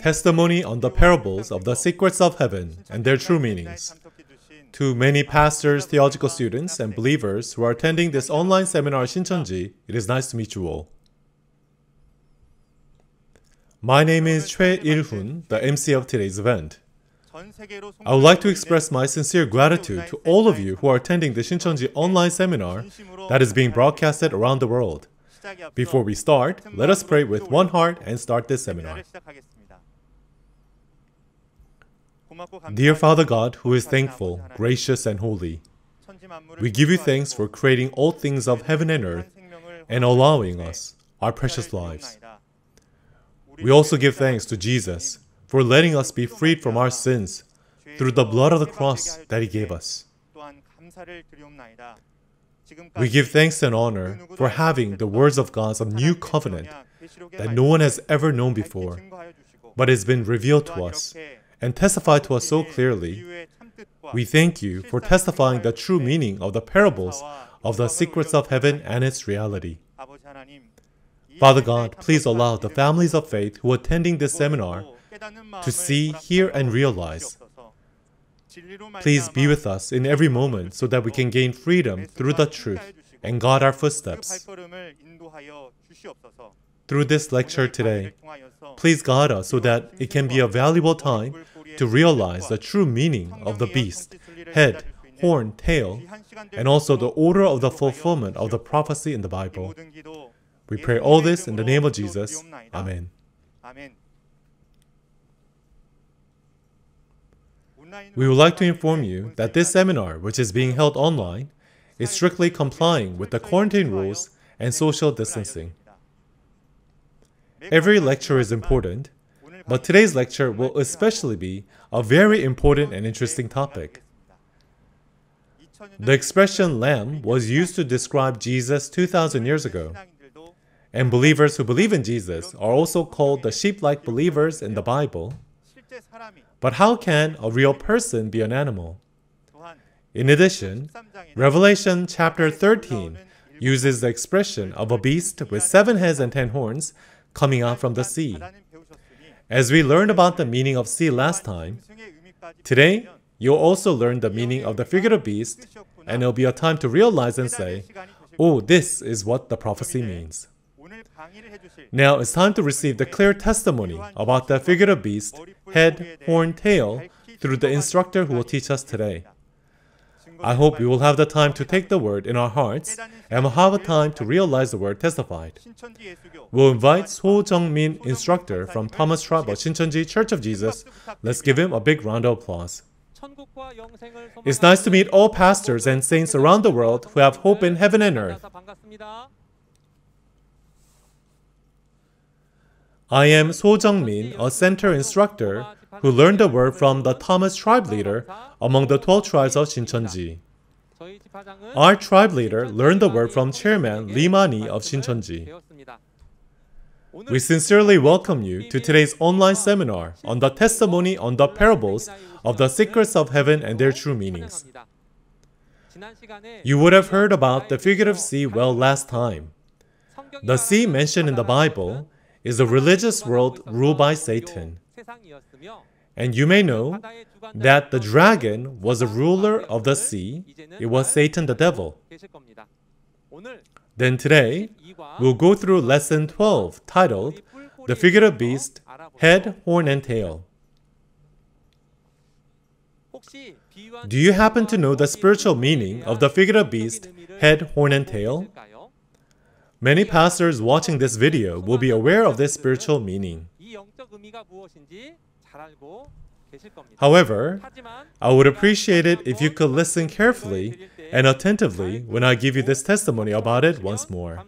testimony on the parables of the secrets of heaven and their true meanings. To many pastors, theological students, and believers who are attending this online seminar Shincheonji, it is nice to meet you all. My name is Choi Il-hun, the MC of today's event. I would like to express my sincere gratitude to all of you who are attending the Shincheonji online seminar that is being broadcasted around the world. Before we start, let us pray with one heart and start this seminar. Dear Father God, who is thankful, gracious, and holy, we give you thanks for creating all things of heaven and earth and allowing us our precious lives. We also give thanks to Jesus for letting us be freed from our sins through the blood of the cross that He gave us. We give thanks and honor for having the words of God's new covenant that no one has ever known before, but has been revealed to us and testified to us so clearly. We thank you for testifying the true meaning of the parables of the secrets of heaven and its reality. Father God, please allow the families of faith who are attending this seminar to see, hear, and realize. Please be with us in every moment so that we can gain freedom through the truth and guard our footsteps. Through this lecture today, please guide us uh, so that it can be a valuable time to realize the true meaning of the beast, head, horn, tail, and also the order of the fulfillment of the prophecy in the Bible. We pray all this in the name of Jesus. Amen. We would like to inform you that this seminar, which is being held online, is strictly complying with the quarantine rules and social distancing. Every lecture is important, but today's lecture will especially be a very important and interesting topic. The expression lamb was used to describe Jesus 2,000 years ago. And believers who believe in Jesus are also called the sheep like believers in the Bible. But how can a real person be an animal? In addition, Revelation chapter 13 uses the expression of a beast with seven heads and ten horns coming out from the sea. As we learned about the meaning of sea last time, today you'll also learn the meaning of the figurative beast, and it'll be a time to realize and say, Oh, this is what the prophecy means. Now it's time to receive the clear testimony about the figurative beast, head, horn, tail, through the instructor who will teach us today. I hope we will have the time to take the word in our hearts and will have a time to realize the word testified. We'll invite So Jung-min, instructor from Thomas of Shincheonji Church of Jesus. Let's give him a big round of applause. It's nice to meet all pastors and saints around the world who have hope in heaven and earth. I am So Jung-min, a center instructor who learned the word from the Thomas tribe leader among the 12 tribes of Shincheonji. Our tribe leader learned the word from chairman Lee Man-hee of Shincheonji. We sincerely welcome you to today's online seminar on the testimony on the parables of the secrets of heaven and their true meanings. You would have heard about the figurative sea well last time. The sea mentioned in the Bible is a religious world ruled by Satan. And you may know that the dragon was a ruler of the sea, it was Satan the devil. Then today, we'll go through lesson 12 titled The Figurative Beast, Head, Horn, and Tail. Do you happen to know the spiritual meaning of the figurative beast, head, horn, and tail? Many pastors watching this video will be aware of this spiritual meaning. However, I would appreciate it if you could listen carefully and attentively when I give you this testimony about it once more.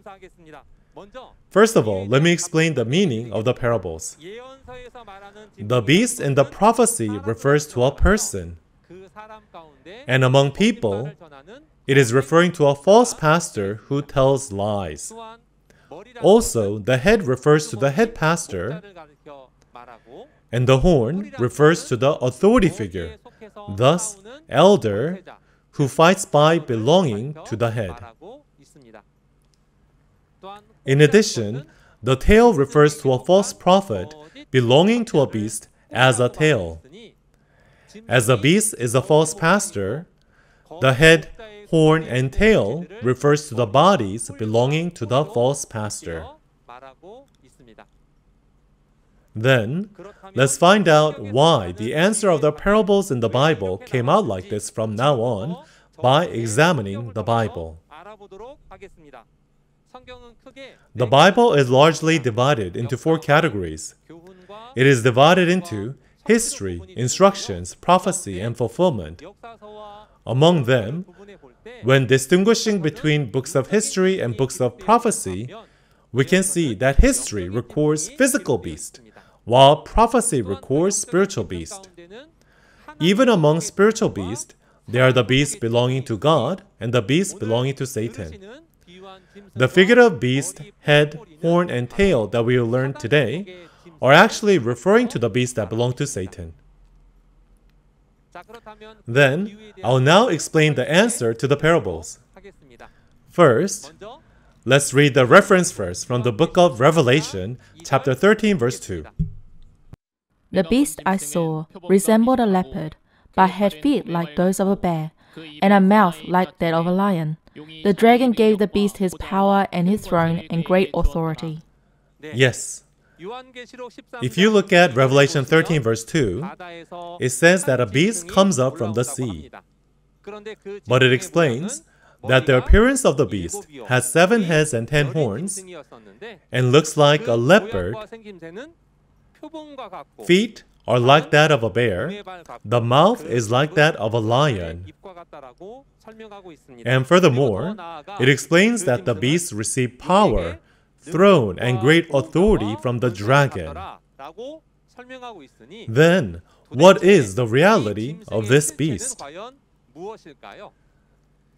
First of all, let me explain the meaning of the parables. The beast in the prophecy refers to a person. And among people, it is referring to a false pastor who tells lies. Also, the head refers to the head pastor, and the horn refers to the authority figure, thus, elder, who fights by belonging to the head. In addition, the tail refers to a false prophet belonging to a beast as a tail. As a beast is a false pastor, the head, horn, and tail refers to the bodies belonging to the false pastor. Then, let's find out why the answer of the parables in the Bible came out like this from now on by examining the Bible. The Bible is largely divided into four categories. It is divided into history, instructions, prophecy, and fulfillment. Among them, when distinguishing between books of history and books of prophecy, we can see that history records physical beast, while prophecy records spiritual beast. Even among spiritual beasts, there are the beasts belonging to God and the beasts belonging to Satan. The figure of beast, head, horn, and tail that we will learn today are actually referring to the beasts that belong to Satan. Then, I'll now explain the answer to the parables. First, let's read the reference verse from the book of Revelation, chapter 13, verse 2. The beast I saw resembled a leopard, but had feet like those of a bear, and a mouth like that of a lion. The dragon gave the beast his power and his throne and great authority. Yes. If you look at Revelation 13, verse 2, it says that a beast comes up from the sea. But it explains that the appearance of the beast has seven heads and ten horns and looks like a leopard. Feet are like that of a bear, the mouth is like that of a lion. And furthermore, it explains that the beast received power throne, and great authority from the dragon. Then, what is the reality of this beast?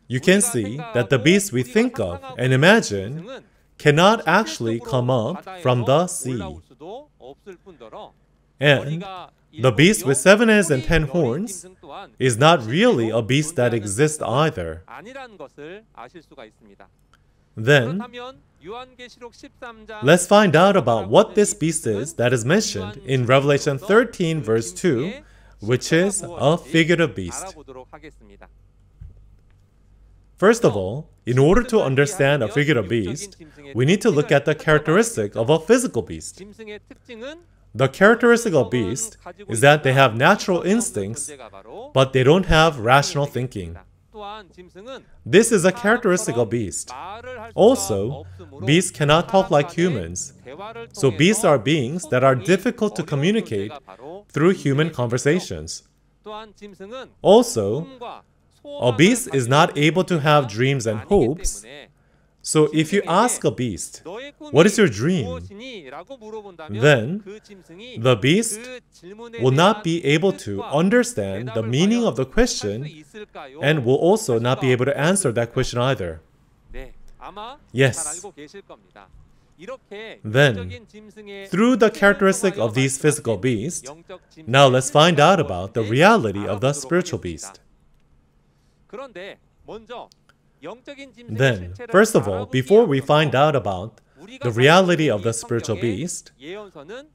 You can see that the beast we think of and imagine cannot actually come up from the sea. And the beast with seven heads and ten horns is not really a beast that exists either. Then, let's find out about what this beast is that is mentioned in Revelation 13, verse 2, which is a figurative beast. First of all, in order to understand a figurative beast, we need to look at the characteristic of a physical beast. The characteristic of beast is that they have natural instincts, but they don't have rational thinking. This is a characteristic of beast. Also, beasts cannot talk like humans. So beasts are beings that are difficult to communicate through human conversations. Also, a beast is not able to have dreams and hopes, so if you ask a beast, What is your dream? then the beast will not be able to understand the meaning of the question and will also not be able to answer that question either. Yes. Then, through the characteristic of these physical beasts, now let's find out about the reality of the spiritual beast. Then, first of all, before we find out about the reality of the spiritual beast,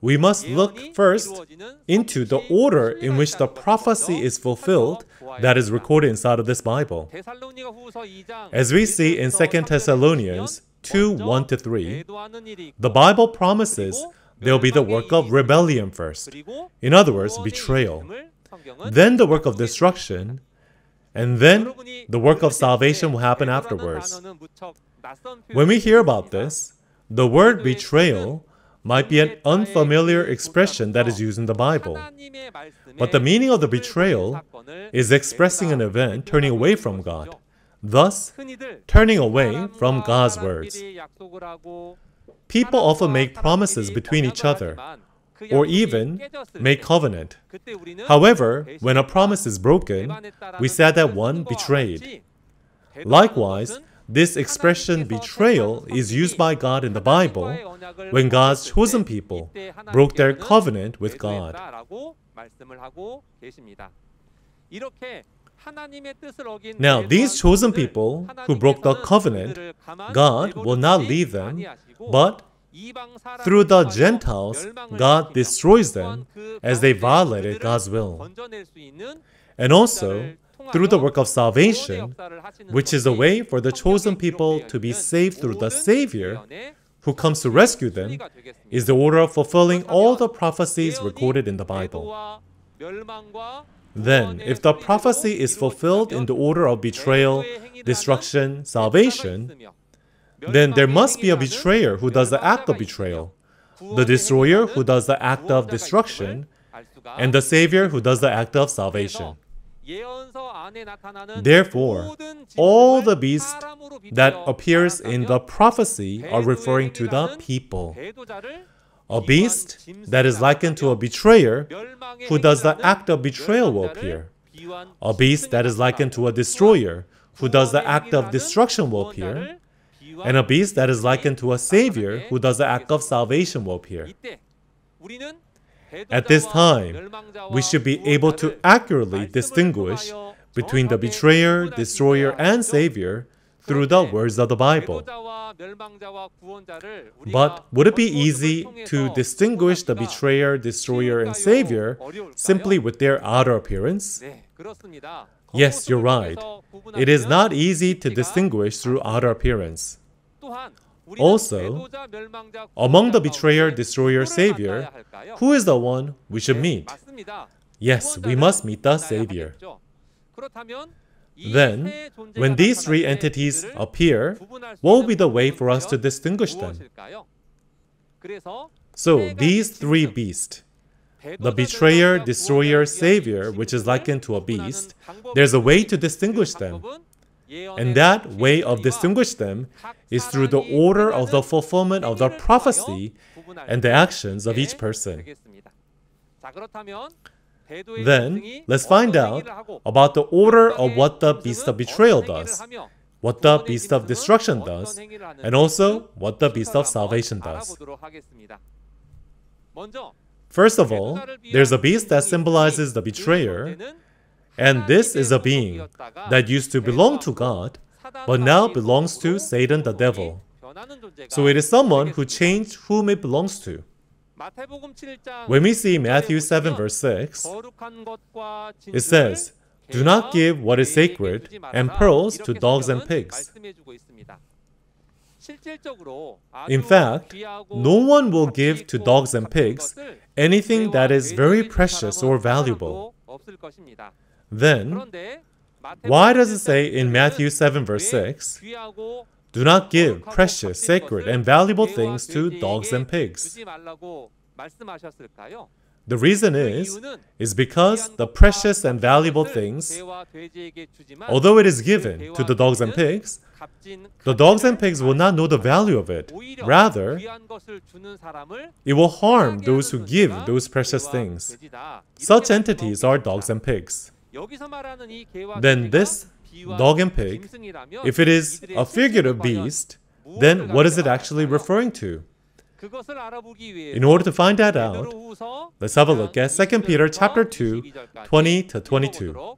we must look first into the order in which the prophecy is fulfilled that is recorded inside of this Bible. As we see in 2 Thessalonians 2 1 to 3, the Bible promises there will be the work of rebellion first. In other words, betrayal. Then the work of destruction, and then the work of salvation will happen afterwards. When we hear about this, the word betrayal might be an unfamiliar expression that is used in the Bible. But the meaning of the betrayal is expressing an event turning away from God, thus, turning away from God's words. People often make promises between each other, or even make covenant. However, when a promise is broken, we said that one betrayed. Likewise, this expression betrayal is used by God in the Bible when God's chosen people broke their covenant with God. Now, these chosen people who broke the covenant, God will not leave them, but Through the Gentiles, God destroys them as they violated God's will. And also, through the work of salvation, which is a way for the chosen people to be saved through the Savior who comes to rescue them, is the order of fulfilling all the prophecies recorded in the Bible. Then, if the prophecy is fulfilled in the order of betrayal, destruction, salvation, then there must be a betrayer who does the act of betrayal, the destroyer who does the act of destruction, and the Savior who does the act of salvation. Therefore, all the beasts that appears in the prophecy are referring to the people. A beast that is likened to a betrayer who does the act of betrayal will appear. A beast that is likened to a destroyer who does the act of destruction will appear. And a beast that is likened to a savior who does the act of salvation will appear. At this time, we should be able to accurately distinguish between the betrayer, destroyer, and savior through the words of the Bible. But would it be easy to distinguish the betrayer, destroyer, and savior simply with their outer appearance? Yes, you're right. It is not easy to distinguish through outer appearance. Also, among the betrayer, destroyer, savior, who is the one we should meet? Yes, we must meet the Savior. Then, when these three entities appear, what will be the way for us to distinguish them? So, these three beasts, the betrayer, destroyer, savior, which is likened to a beast, there's a way to distinguish them. And that way of distinguish them is through the order of the fulfillment of the prophecy and the actions of each person. Then, let's find out about the order of what the beast of betrayal does, what the beast of destruction does, and also what the beast of salvation does. First of all, there's a beast that symbolizes the betrayer, and this is a being that used to belong to God, but now belongs to Satan the devil. So it is someone who changed whom it belongs to. When we see Matthew 7 verse 6, it says, Do not give what is sacred and pearls to dogs and pigs. In fact, no one will give to dogs and pigs anything that is very precious or valuable. Then, why does it say in Matthew 7 verse 6, do not give precious, sacred, and valuable things to dogs and pigs. The reason is, is because the precious and valuable things, although it is given to the dogs and pigs, the dogs and pigs will not know the value of it. Rather, it will harm those who give those precious things. Such entities are dogs and pigs. Then this dog and pig, if it is a figurative beast, then what is it actually referring to? In order to find that out, let's have a look at 2 Peter chapter 2, 20 to 22.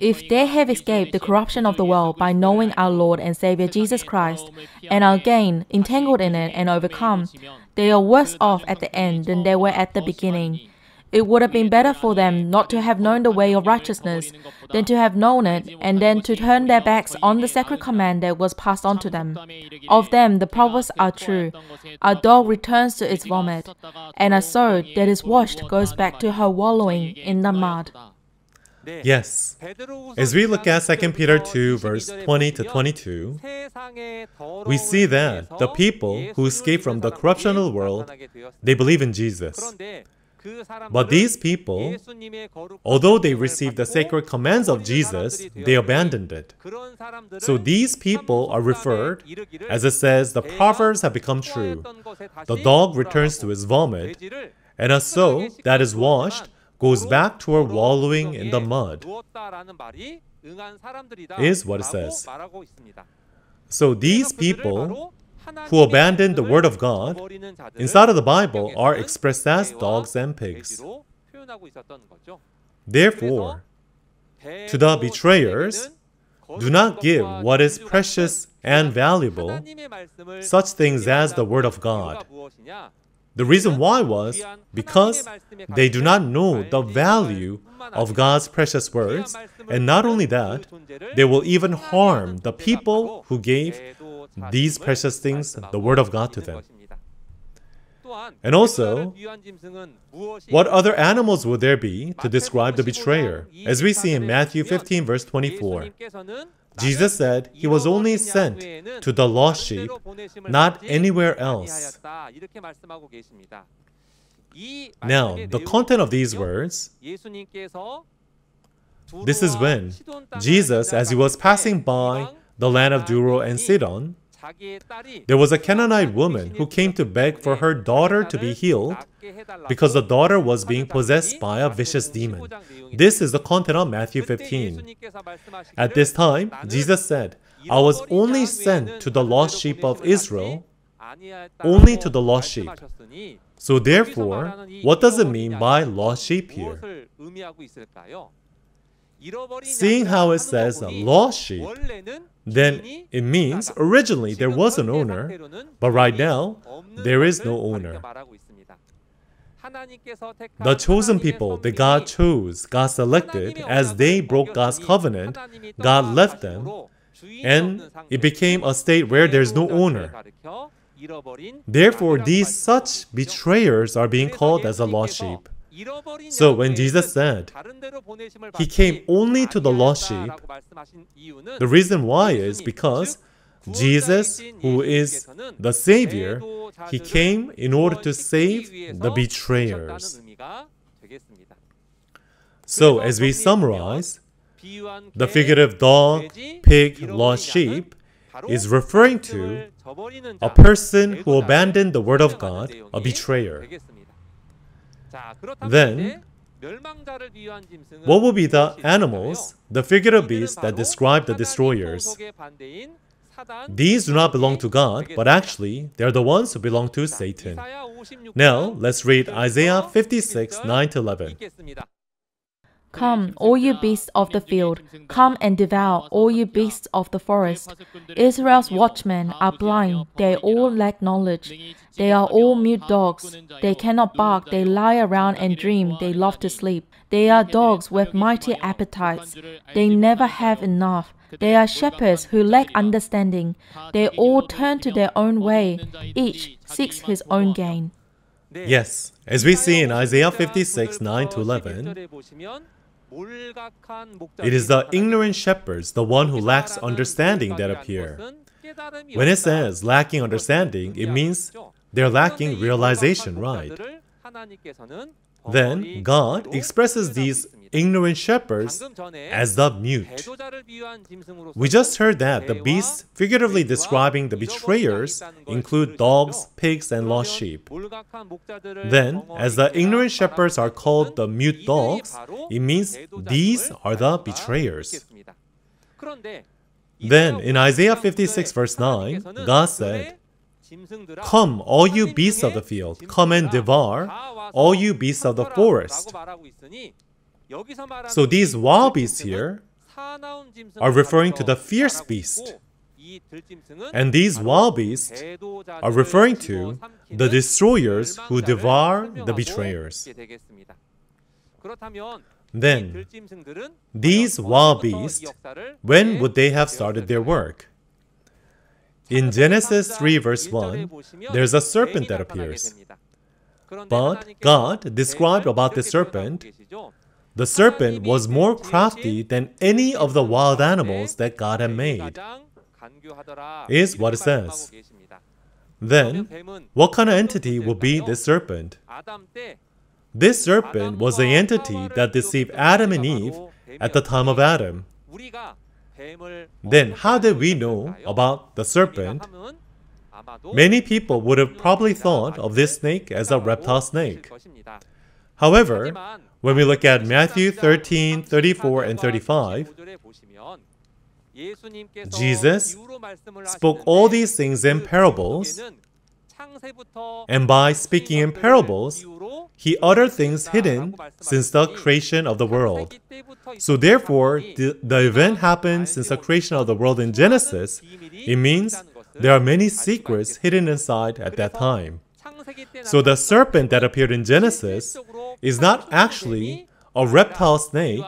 If they have escaped the corruption of the world by knowing our Lord and Savior Jesus Christ, and are again entangled in it and overcome, they are worse off at the end than they were at the beginning. It would have been better for them not to have known the way of righteousness than to have known it and then to turn their backs on the sacred command that was passed on to them. Of them, the proverbs are true. A dog returns to its vomit, and a sow that is washed goes back to her wallowing in the mud. Yes. As we look at 2 Peter 2, verse 20 to 22, we see that the people who escape from the corruption of the world, they believe in Jesus. But these people, although they received the sacred commands of Jesus, they abandoned it. So these people are referred, as it says, the proverbs have become true. The dog returns to his vomit, and a sow that is washed goes back to her wallowing in the mud, is what it says. So these people who abandon the Word of God inside of the Bible are expressed as dogs and pigs. Therefore, to the betrayers, do not give what is precious and valuable, such things as the Word of God. The reason why was because they do not know the value of God's precious words, and not only that, they will even harm the people who gave these precious things, the Word of God, to them. And also, What other animals would there be to describe the betrayer? As we see in Matthew 15, verse 24, Jesus said he was only sent to the lost sheep, not anywhere else. Now, the content of these words, this is when Jesus, as he was passing by the land of Duro and Sidon, there was a Canaanite woman who came to beg for her daughter to be healed because the daughter was being possessed by a vicious demon. This is the content of Matthew 15. At this time, Jesus said, I was only sent to the lost sheep of Israel, only to the lost sheep. So therefore, what does it mean by lost sheep here? Seeing how it says lost sheep, then it means originally there was an owner, but right now there is no owner. The chosen people that God chose, God selected, as they broke God's covenant, God left them, and it became a state where there's no owner. Therefore, these such betrayers are being called as a lost sheep. So when Jesus said he came only to the lost sheep, the reason why is because Jesus, who is the Savior, he came in order to save the betrayers. So as we summarize, the figurative dog, pig, lost sheep is referring to a person who abandoned the word of God, a betrayer. Then, what will be the animals, the figurative beasts that describe the destroyers? These do not belong to God, but actually, they're the ones who belong to Satan. Now, let's read Isaiah 56 9 to 11. Come, all you beasts of the field, come and devour, all you beasts of the forest. Israel's watchmen are blind, they all lack knowledge. They are all mute dogs. They cannot bark, they lie around and dream, they love to sleep. They are dogs with mighty appetites. They never have enough. They are shepherds who lack understanding. They all turn to their own way, each seeks his own gain. Yes, as we see in Isaiah 56 9 to 11, it is the ignorant shepherds, the one who lacks understanding, that appear. When it says lacking understanding, it means they're lacking realization, right? Then God expresses these ignorant shepherds as the mute. We just heard that the beasts figuratively describing the betrayers include dogs, pigs, and lost sheep. Then, as the ignorant shepherds are called the mute dogs, it means these are the betrayers. Then, in Isaiah 56, verse 9, God said, Come, all you beasts of the field, come and devour, all you beasts of the forest. So these wild beasts here are referring to the fierce beast. And these wild beasts are referring to the destroyers who devour the betrayers. Then, these wild beasts, when would they have started their work? In Genesis 3, verse 1, there's a serpent that appears. But God described about the serpent the serpent was more crafty than any of the wild animals that God had made, is what it says. Then, what kind of entity will be this serpent? This serpent was the entity that deceived Adam and Eve at the time of Adam. Then, how did we know about the serpent? Many people would have probably thought of this snake as a reptile snake. However, when we look at Matthew 13, 34, and 35, Jesus spoke all these things in parables And by speaking in parables, he uttered things hidden since the creation of the world. So therefore, the, the event happened since the creation of the world in Genesis. It means there are many secrets hidden inside at that time. So the serpent that appeared in Genesis is not actually a reptile snake,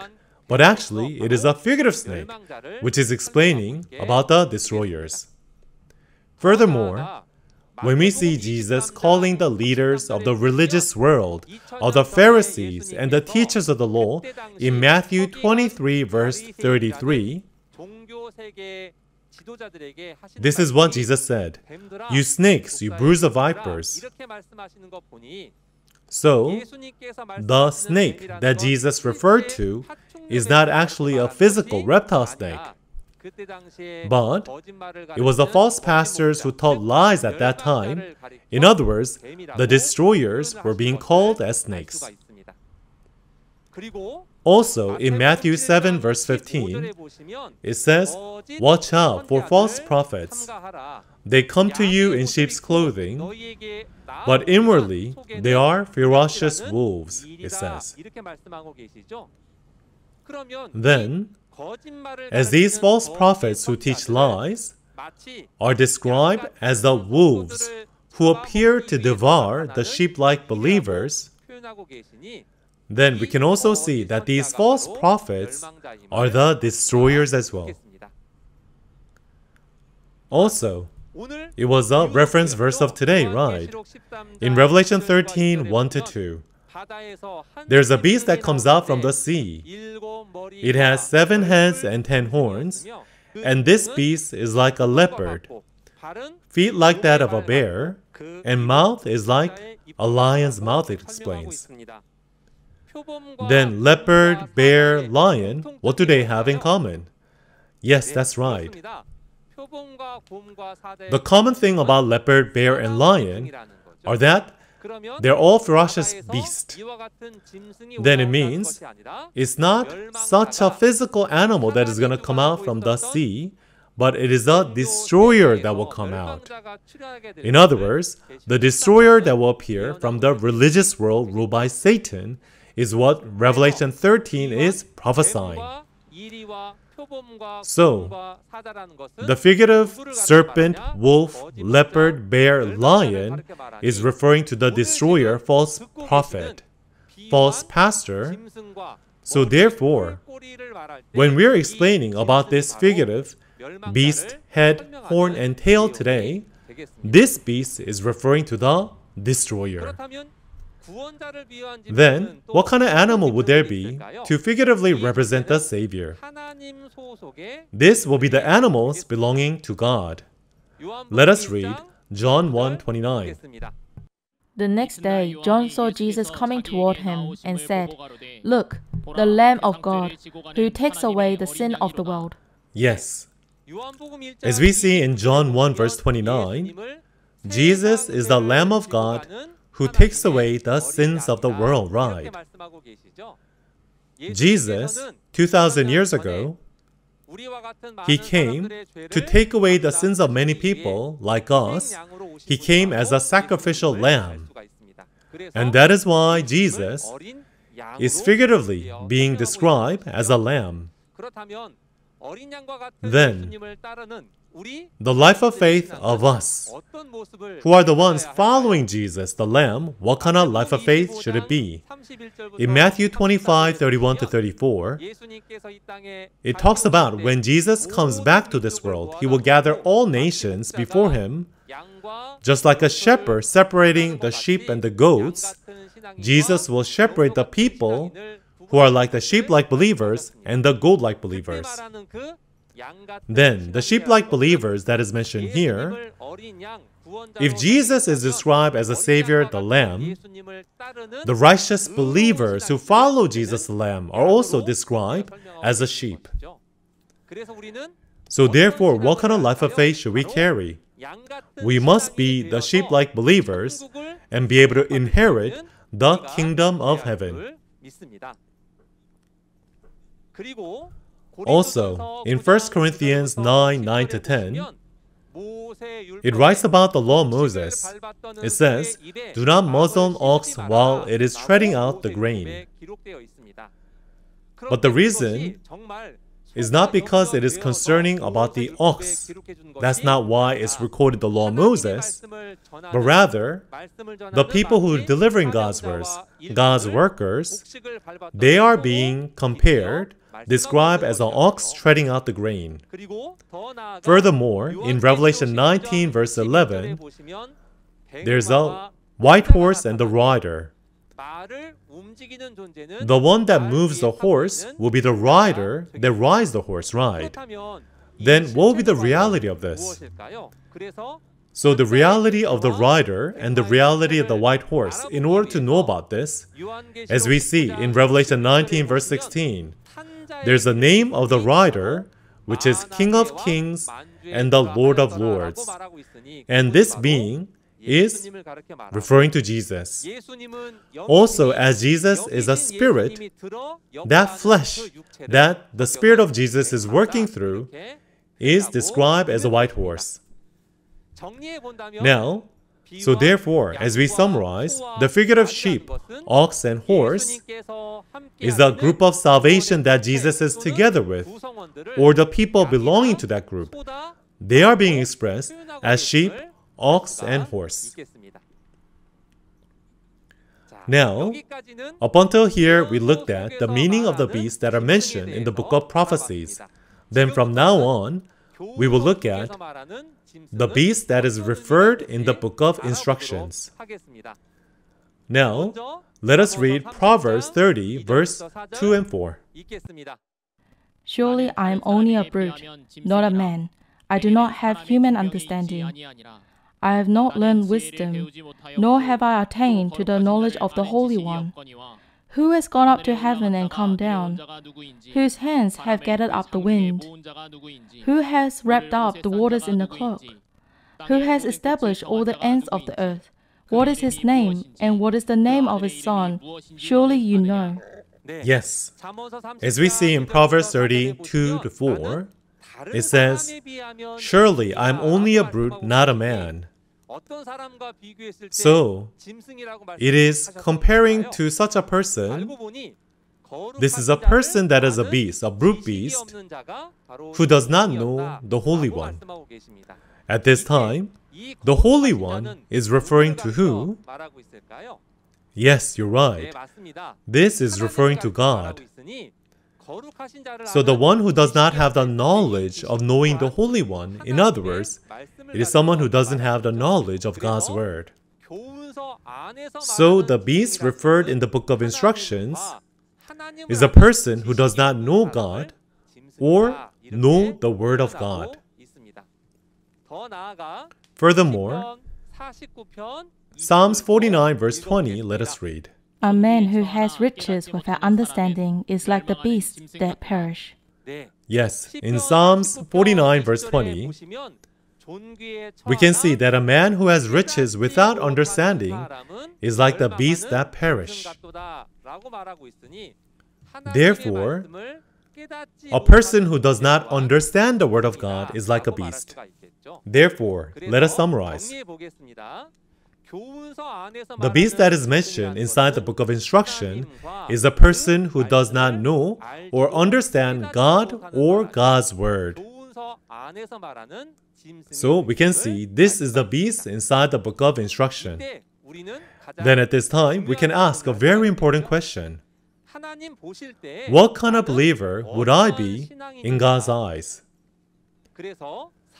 but actually it is a figurative snake, which is explaining about the destroyers. Furthermore, when we see Jesus calling the leaders of the religious world, of the Pharisees and the teachers of the law in Matthew 23, verse 33, this is what Jesus said You snakes, you brood of vipers. So, the snake that Jesus referred to is not actually a physical reptile snake, but it was the false pastors who taught lies at that time. In other words, the destroyers were being called as snakes. Also, in Matthew 7, verse 15, it says, Watch out for false prophets. They come to you in sheep's clothing, but inwardly they are ferocious wolves, it says. Then, as these false prophets who teach lies are described as the wolves who appear to devour the sheep like believers, then we can also see that these false prophets are the destroyers as well. Also, it was a reference verse of today, right? In Revelation 13 1 to 2. There's a beast that comes out from the sea. It has seven heads and ten horns, and this beast is like a leopard, feet like that of a bear, and mouth is like a lion's mouth, it explains. Then leopard, bear, lion, what do they have in common? Yes, that's right. The common thing about leopard, bear, and lion are that they're all ferocious beasts. Then it means it's not such a physical animal that is going to come out from the sea, but it is a destroyer that will come out. In other words, the destroyer that will appear from the religious world ruled by Satan is what Revelation 13 is prophesying. So, the figurative serpent, wolf, leopard, bear, lion is referring to the destroyer, false prophet, false pastor. So, therefore, when we're explaining about this figurative beast, head, horn, and tail today, this beast is referring to the destroyer. Then, what kind of animal would there be to figuratively represent the Savior? This will be the animals belonging to God. Let us read John 1:29. The next day, John saw Jesus coming toward him and said, Look, the Lamb of God, who takes away the sin of the world. Yes. As we see in John 1 verse 29, Jesus is the Lamb of God who takes away the sins of the world, right? Jesus, 2,000 years ago, he came to take away the sins of many people like us. He came as a sacrificial lamb. And that is why Jesus is figuratively being described as a lamb. Then, the life of faith of us, who are the ones following Jesus, the Lamb, what kind of life of faith should it be? In Matthew 25 31 to 34, it talks about when Jesus comes back to this world, he will gather all nations before him, just like a shepherd separating the sheep and the goats. Jesus will separate the people who are like the sheep like believers and the goat like believers. Then, the sheep like believers that is mentioned here, if Jesus is described as a Savior, the Lamb, the righteous believers who follow Jesus, the Lamb, are also described as a sheep. So, therefore, what kind of life of faith should we carry? We must be the sheep like believers and be able to inherit the kingdom of heaven. Also, in 1 Corinthians 9 9 to 10, It writes about the law of Moses. It says, Do not muzzle an ox while it is treading out the grain. But the reason is not because it is concerning about the ox. That's not why it's recorded the law of Moses, but rather the people who are delivering God's words, God's workers, they are being compared, described as an ox treading out the grain. Furthermore, in Revelation 19, verse 11, there's a white horse and the rider. The one that moves the horse will be the rider that rides the horse, ride. Then what will be the reality of this? So the reality of the rider and the reality of the white horse, in order to know about this, as we see in Revelation 19 verse 16, there's a name of the rider, which is King of Kings and the Lord of Lords. And this being is referring to Jesus. Also, as Jesus is a spirit, that flesh that the spirit of Jesus is working through is described as a white horse. Now, so therefore, as we summarize, the figure of sheep, ox, and horse is the group of salvation that Jesus is together with, or the people belonging to that group. They are being expressed as sheep, ox, and horse. Now, up until here, we looked at the meaning of the beasts that are mentioned in the book of prophecies. Then from now on, we will look at the beast that is referred in the book of instructions. Now, let us read Proverbs 30, verse 2 and 4. Surely I am only a brute, not a man. I do not have human understanding. I have not learned wisdom, nor have I attained to the knowledge of the Holy One. Who has gone up to heaven and come down? Whose hands have gathered up the wind? Who has wrapped up the waters in a cloak? Who has established all the ends of the earth? What is his name, and what is the name of his son? Surely you know. Yes. As we see in Proverbs 32 to 4, it says, Surely I am only a brute, not a man. So, it is comparing to such a person. This is a person that is a beast, a brute beast, who does not know the Holy One. At this time, the Holy One is referring to who? Yes, you're right. This is referring to God. So the one who does not have the knowledge of knowing the Holy One, in other words, it is someone who doesn't have the knowledge of God's Word. So the beast referred in the book of instructions is a person who does not know God or know the Word of God. Furthermore, Psalms 49 verse 20, let us read. A man who has riches without understanding is like the beasts that perish. Yes, in Psalms 49 verse 20, we can see that a man who has riches without understanding is like the beasts that perish. Therefore, a person who does not understand the Word of God is like a beast. Therefore, let us summarize. The beast that is mentioned inside the book of instruction is a person who does not know or understand God or God's word. So we can see this is the beast inside the book of instruction. Then at this time, we can ask a very important question. What kind of believer would I be in God's eyes?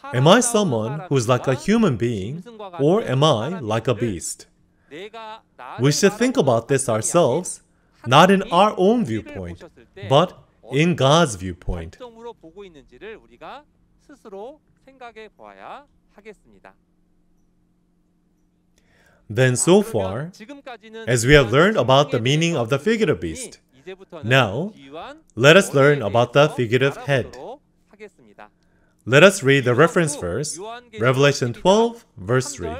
Am I someone who is like a human being, or am I like a beast? We should think about this ourselves, not in our own viewpoint, but in God's viewpoint. Then, so far, as we have learned about the meaning of the figurative beast, now let us learn about the figurative head. Let us read the reference verse, Revelation 12, verse 3.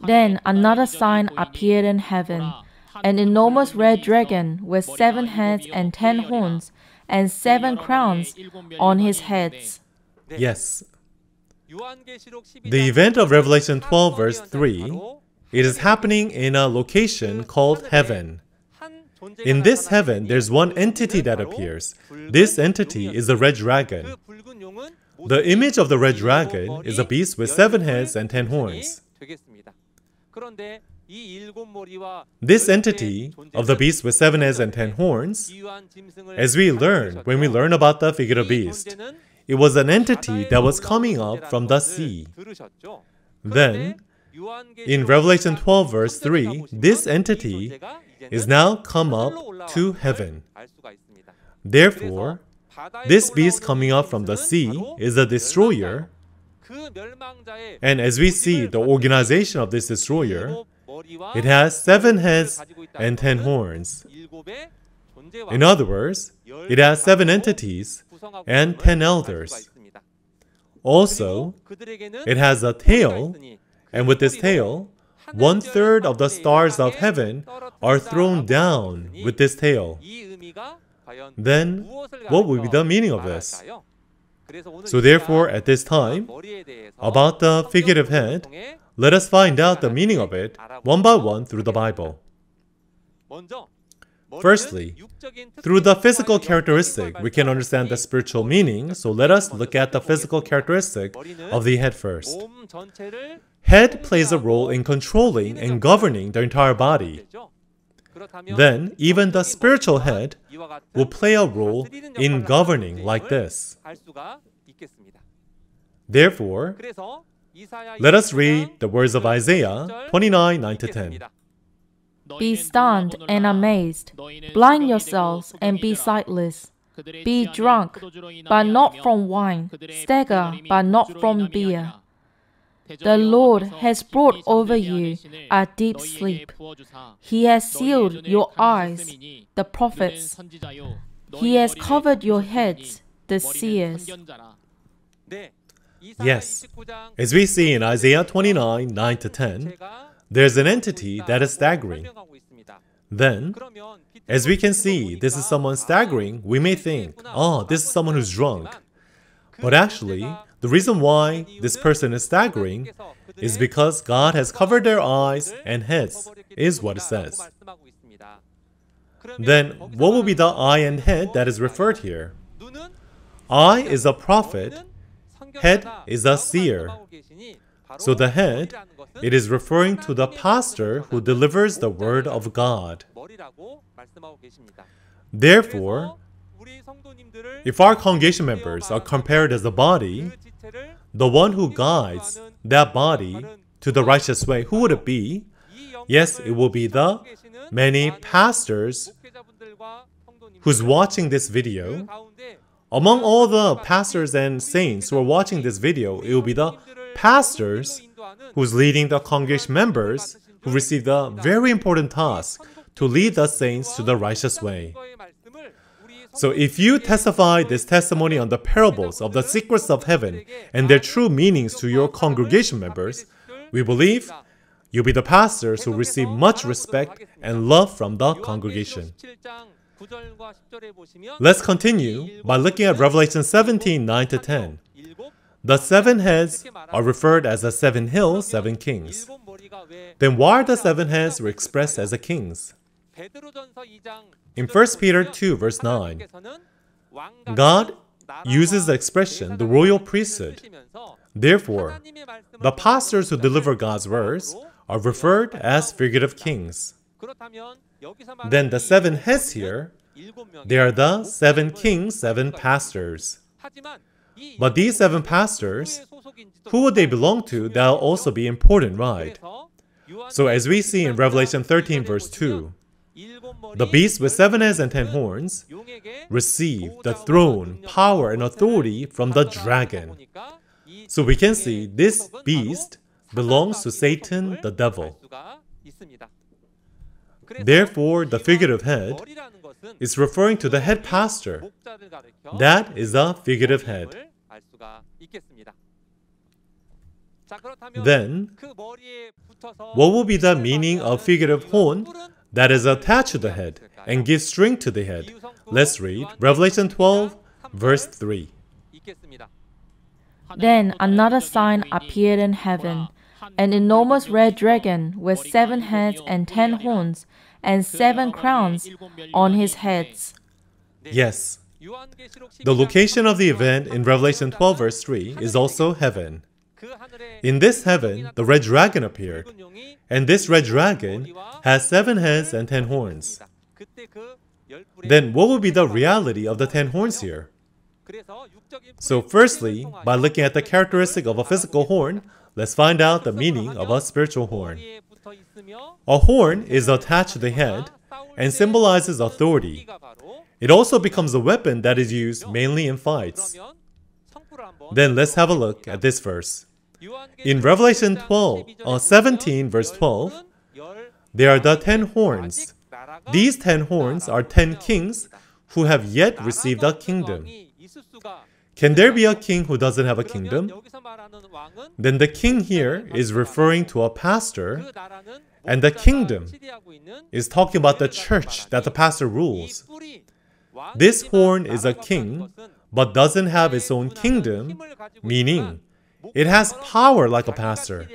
Then another sign appeared in heaven an enormous red dragon with seven heads and ten horns and seven crowns on his heads. Yes. The event of Revelation 12, verse 3, it is happening in a location called heaven. In this heaven, there's one entity that appears. This entity is the red dragon. The image of the red dragon is a beast with seven heads and ten horns. This entity of the beast with seven heads and ten horns, as we learn when we learn about the figure of beast, it was an entity that was coming up from the sea. Then, in Revelation 12, verse 3, this entity is now come up to heaven. Therefore, this beast coming up from the sea is a destroyer. And as we see the organization of this destroyer, it has seven heads and ten horns. In other words, it has seven entities and ten elders. Also, it has a tail, and with this tail, one third of the stars of heaven are thrown down with this tail. Then, what would be the meaning of this? So, therefore, at this time, about the figurative head, let us find out the meaning of it one by one through the Bible. Firstly, through the physical characteristic, we can understand the spiritual meaning, so let us look at the physical characteristic of the head first. Head plays a role in controlling and governing the entire body. Then, even the spiritual head will play a role in governing like this. Therefore, let us read the words of Isaiah 29 9 10. Be stunned and amazed, blind yourselves and be sightless. Be drunk, but not from wine, stagger, but not from beer. The Lord has brought over you a deep sleep. He has sealed your eyes, the prophets. He has covered your heads, the seers. Yes, as we see in Isaiah 29 9 to 10, there's an entity that is staggering. Then, as we can see, this is someone staggering, we may think, oh, this is someone who's drunk. But actually, the reason why this person is staggering is because God has covered their eyes and heads, is what it says. Then, what will be the eye and head that is referred here? Eye is a prophet, head is a seer. So the head, it is referring to the pastor who delivers the word of God. Therefore, if our congregation members are compared as a body, the one who guides that body to the righteous way, who would it be? Yes, it will be the many pastors who's watching this video. Among all the pastors and saints who are watching this video, it will be the pastors who's leading the congregation members who receive the very important task to lead the saints to the righteous way. So if you testify this testimony on the parables of the secrets of heaven and their true meanings to your congregation members, we believe you'll be the pastors who receive much respect and love from the congregation. Let's continue by looking at Revelation 17 9 to 10. The seven heads are referred as the seven hills, seven kings. Then why are the seven heads were expressed as the kings? In 1 Peter 2, verse 9, God uses the expression the royal priesthood. Therefore, the pastors who deliver God's words are referred as figurative kings. Then the seven heads here, they are the seven kings, seven pastors. But these seven pastors, who would they belong to? That'll also be important, right? So as we see in Revelation 13, verse 2, the beast with seven heads and ten horns received the throne, power, and authority from the dragon. So we can see this beast belongs to Satan, the devil. Therefore, the figurative head is referring to the head pastor. That is the figurative head. Then, what will be the meaning of figurative horn that is attached to the head and gives strength to the head? Let's read Revelation 12, verse 3. Then another sign appeared in heaven an enormous red dragon with seven heads and ten horns, and seven crowns on his heads. Yes. The location of the event in Revelation 12, verse 3 is also heaven. In this heaven, the red dragon appeared, and this red dragon has seven heads and ten horns. Then, what would be the reality of the ten horns here? So, firstly, by looking at the characteristic of a physical horn, let's find out the meaning of a spiritual horn. A horn is attached to the head and symbolizes authority. It also becomes a weapon that is used mainly in fights. Then let's have a look at this verse. In Revelation 12, uh, 17, verse 12, there are the ten horns. These ten horns are ten kings who have yet received a kingdom. Can there be a king who doesn't have a kingdom? Then the king here is referring to a pastor, and the kingdom is talking about the church that the pastor rules. This horn is a king, but doesn't have its own kingdom, meaning it has power like a pastor.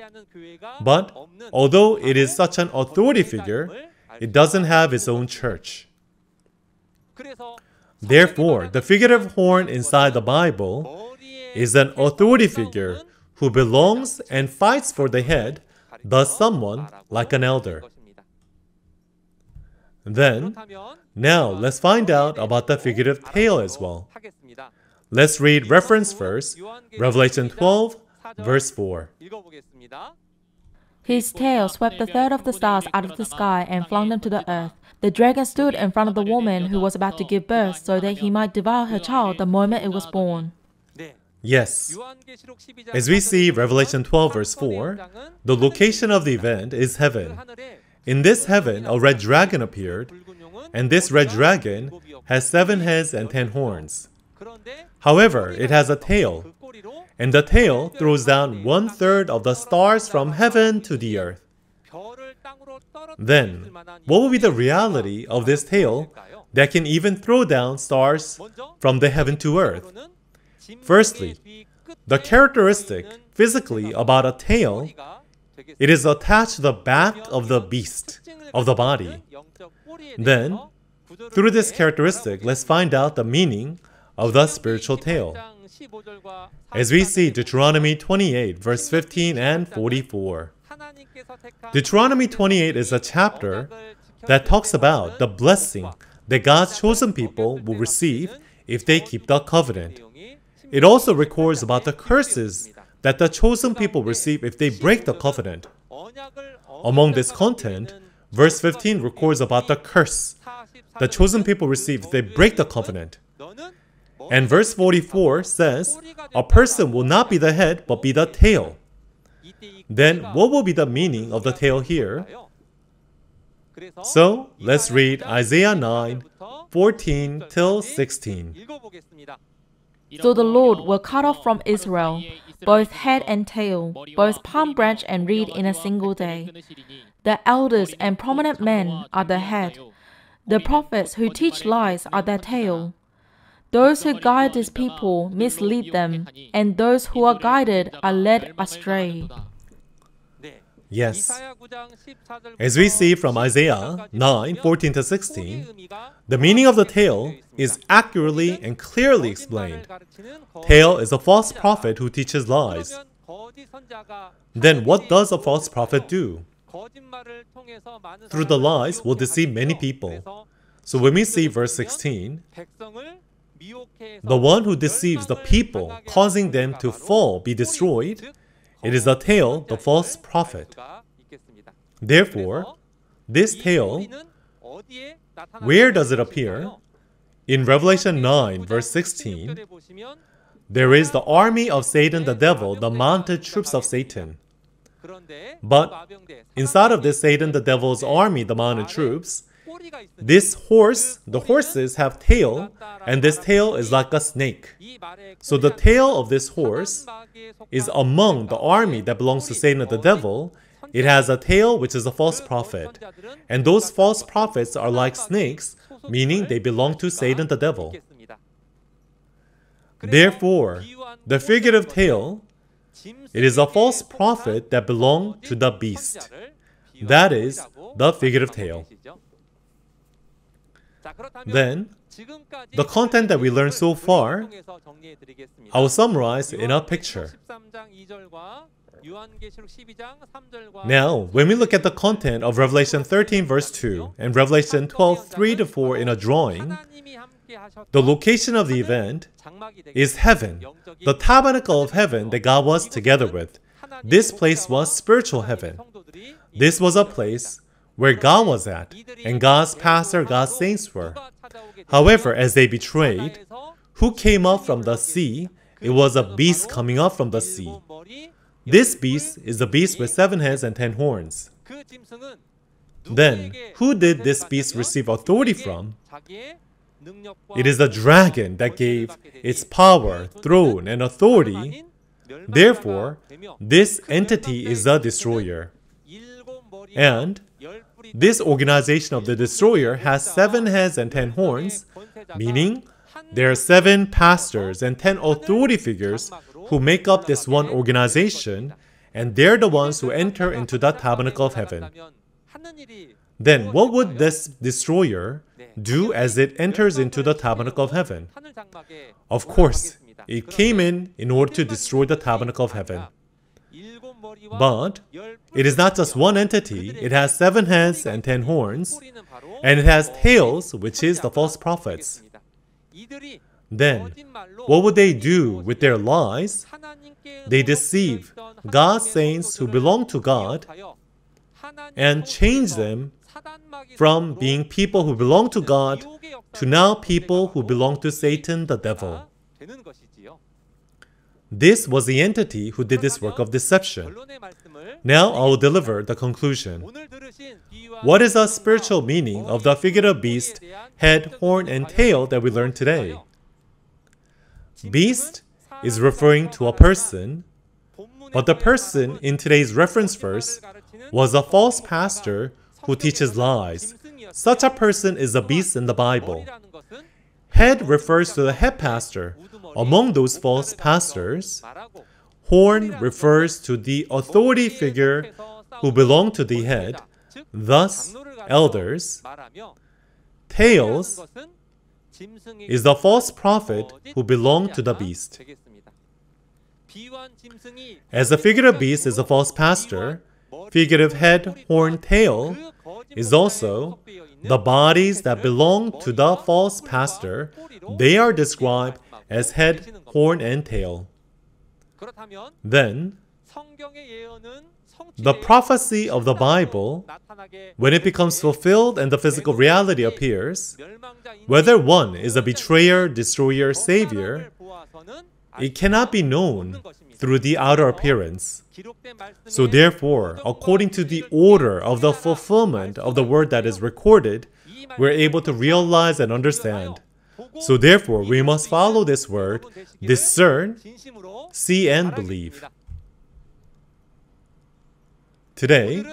But although it is such an authority figure, it doesn't have its own church. Therefore, the figurative horn inside the Bible is an authority figure who belongs and fights for the head, thus someone like an elder. Then, now let's find out about the figurative tail as well. Let's read reference verse, Revelation 12, verse 4. His tail swept a third of the stars out of the sky and flung them to the earth. The dragon stood in front of the woman who was about to give birth so that he might devour her child the moment it was born. Yes. As we see Revelation 12, verse 4, the location of the event is heaven. In this heaven, a red dragon appeared, and this red dragon has seven heads and ten horns. However, it has a tail, and the tail throws down one third of the stars from heaven to the earth. Then, what will be the reality of this tail that can even throw down stars from the heaven to earth? Firstly, the characteristic physically about a tail, it is attached to the back of the beast, of the body. Then, through this characteristic, let's find out the meaning of the spiritual tail, As we see Deuteronomy 28, verse 15 and 44. Deuteronomy 28 is a chapter that talks about the blessing that God's chosen people will receive if they keep the covenant. It also records about the curses that the chosen people receive if they break the covenant. Among this content, verse 15 records about the curse the chosen people receive if they break the covenant. And verse 44 says, A person will not be the head, but be the tail. Then, what will be the meaning of the tail here? So, let's read Isaiah 9 14 till 16. So the Lord will cut off from Israel both head and tail, both palm branch and reed in a single day. The elders and prominent men are the head. The prophets who teach lies are their tail. Those who guide his people mislead them, and those who are guided are led astray. Yes. As we see from Isaiah 9 14 to 16, the meaning of the tail is accurately and clearly explained. Tail is a false prophet who teaches lies. Then what does a false prophet do? Through the lies will deceive many people. So when we see verse 16, the one who deceives the people, causing them to fall, be destroyed, it is the tail, the false prophet. Therefore, this tail, where does it appear? In Revelation 9, verse 16, there is the army of Satan the devil, the mounted troops of Satan. But inside of this Satan the devil's army, the mounted troops, this horse, the horses have tail, and this tail is like a snake. So the tail of this horse is among the army that belongs to Satan the devil. It has a tail which is a false prophet. And those false prophets are like snakes, meaning they belong to Satan the devil. Therefore, the figurative tail, it is a false prophet that belonged to the beast. That is the figurative tail. Then, the content that we learned so far, I will summarize in a picture. Now, when we look at the content of Revelation 13 verse 2 and Revelation 12 3 to 4 in a drawing, the location of the event is heaven, the tabernacle of heaven that God was together with. This place was spiritual heaven. This was a place where God was at, and God's pastor, God's saints were. However, as they betrayed, who came up from the sea? It was a beast coming up from the sea. This beast is the beast with seven heads and ten horns. Then, who did this beast receive authority from? It is the dragon that gave its power, throne, and authority. Therefore, this entity is the destroyer. And this organization of the destroyer has seven heads and ten horns, meaning there are seven pastors and ten authority figures who make up this one organization, and they're the ones who enter into the tabernacle of heaven. Then, what would this destroyer do as it enters into the tabernacle of heaven? Of course, it came in in order to destroy the tabernacle of heaven. But it is not just one entity, it has seven heads and ten horns, and it has tails, which is the false prophets. Then, what would they do with their lies? They deceive God's saints who belong to God and change them from being people who belong to God to now people who belong to Satan the devil. This was the entity who did this work of deception. Now I will deliver the conclusion. What is the spiritual meaning of the figurative beast, head, horn, and tail that we learned today? Beast is referring to a person, but the person in today's reference verse was a false pastor who teaches lies. Such a person is a beast in the Bible. Head refers to the head pastor. Among those false pastors, horn refers to the authority figure who belong to the head, thus elders. Tails is the false prophet who belonged to the beast. As the figurative beast is a false pastor, figurative head, horn, tail is also the bodies that belong to the false pastor. They are described as head, horn, and tail. Then, the prophecy of the Bible, when it becomes fulfilled and the physical reality appears, whether one is a betrayer, destroyer, savior, it cannot be known through the outer appearance. So, therefore, according to the order of the fulfillment of the word that is recorded, we're able to realize and understand. So, therefore, we must follow this word, discern, see, and believe. Today,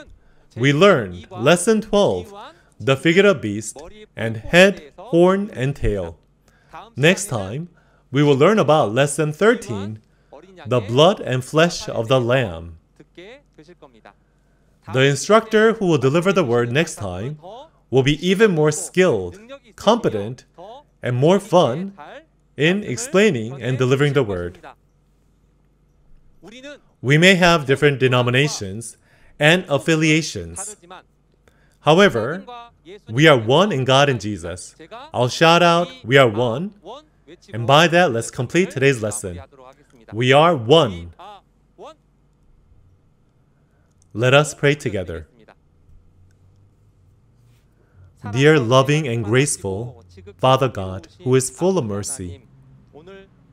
we learned Lesson 12, the figure of beast, and head, horn, and tail. Next time, we will learn about Lesson 13, the blood and flesh of the Lamb. The instructor who will deliver the word next time will be even more skilled, competent, and more fun in explaining and delivering the word. We may have different denominations and affiliations. However, we are one in God and Jesus. I'll shout out, We are one. And by that, let's complete today's lesson. We are one. Let us pray together. Dear loving and graceful Father God, who is full of mercy,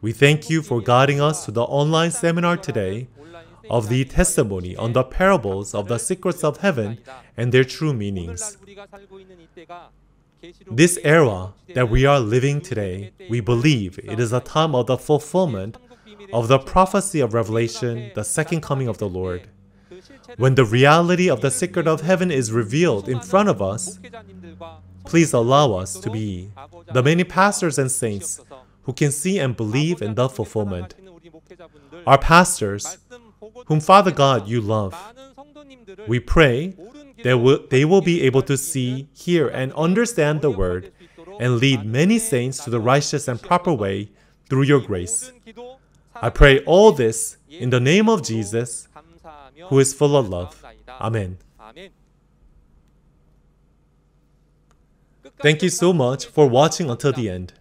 we thank you for guiding us to the online seminar today of the testimony on the parables of the secrets of heaven and their true meanings. This era that we are living today, we believe it is a time of the fulfillment of the prophecy of Revelation, the second coming of the Lord. When the reality of the secret of heaven is revealed in front of us, please allow us to be the many pastors and saints who can see and believe in the fulfillment. Our pastors, whom Father God you love, we pray that they will be able to see, hear, and understand the word and lead many saints to the righteous and proper way through your grace. I pray all this in the name of Jesus, who is full of love. Amen. Thank you so much for watching until the end.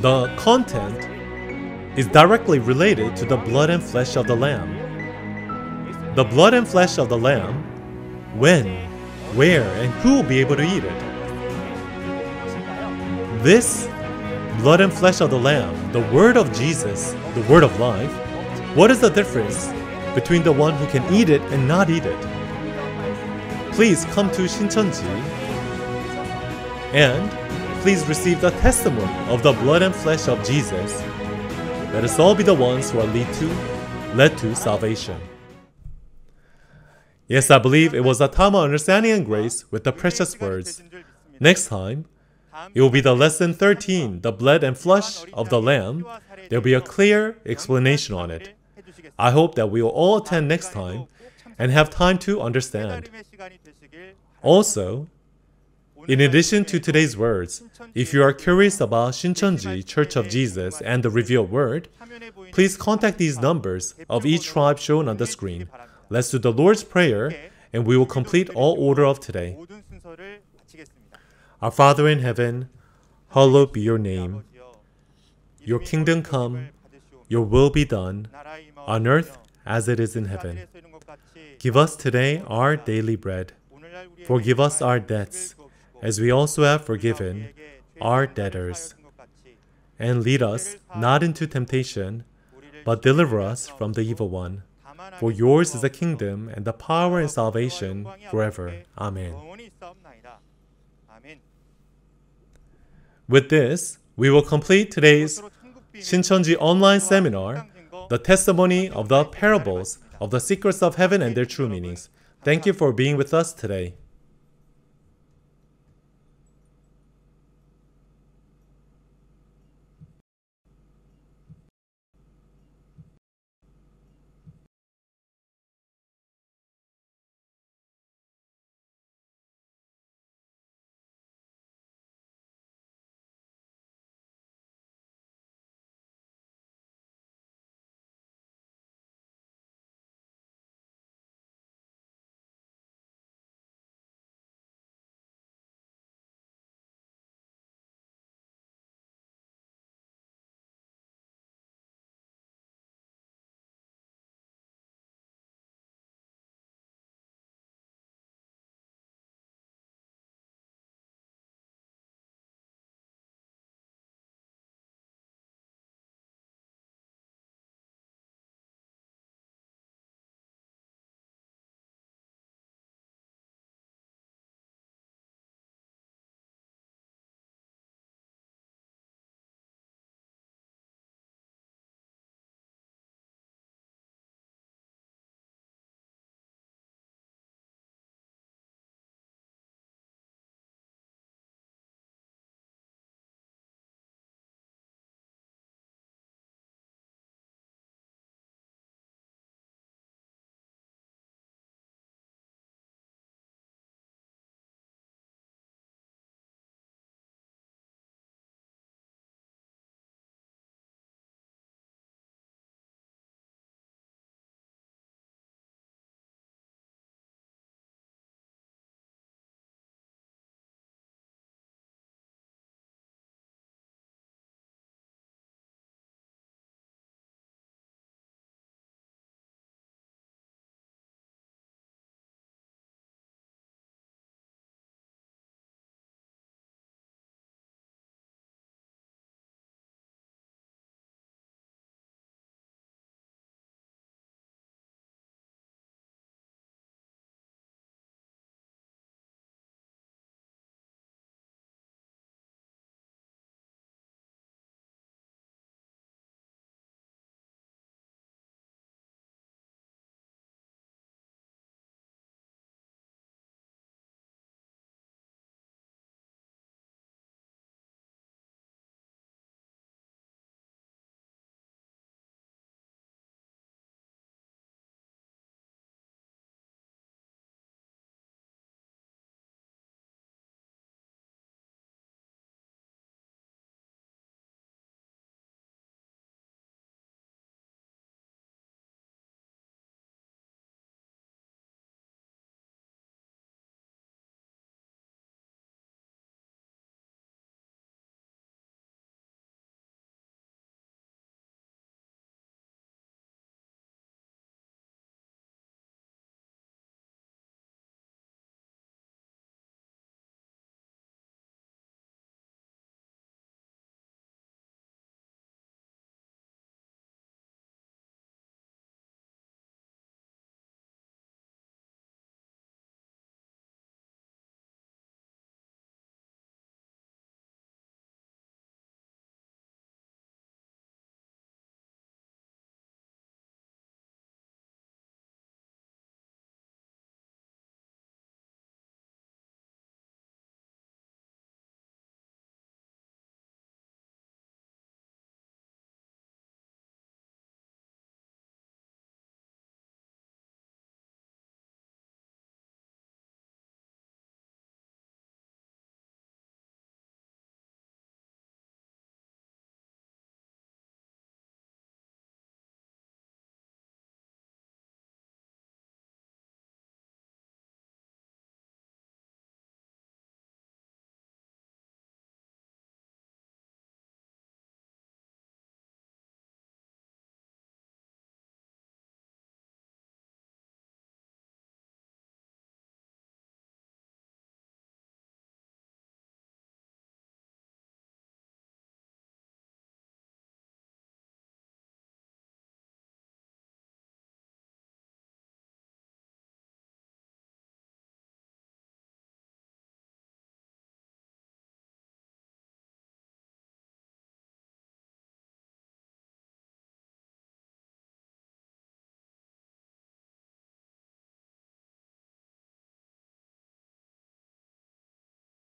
The content is directly related to the blood and flesh of the Lamb. The blood and flesh of the Lamb, when, where, and who will be able to eat it? This blood and flesh of the Lamb, the Word of Jesus, the Word of life, what is the difference between the one who can eat it and not eat it? Please come to Shincheonji and please receive the testimony of the blood and flesh of Jesus. Let us all be the ones who are lead to, led to salvation. Yes, I believe it was a time of understanding and grace with the precious words. Next time, it will be the lesson 13, the blood and flesh of the Lamb. There will be a clear explanation on it. I hope that we will all attend next time and have time to understand. Also, in addition to today's words, if you are curious about Shincheonji Church of Jesus and the revealed word, please contact these numbers of each tribe shown on the screen. Let's do the Lord's Prayer and we will complete all order of today. Our Father in heaven, hallowed be your name. Your kingdom come, your will be done, on earth as it is in heaven. Give us today our daily bread. Forgive us our debts, as we also have forgiven our debtors. And lead us not into temptation, but deliver us from the evil one. For yours is the kingdom and the power and salvation forever. Amen. With this, we will complete today's Shincheonji online seminar, The Testimony of the Parables of the Secrets of Heaven and Their True Meanings. Thank you for being with us today.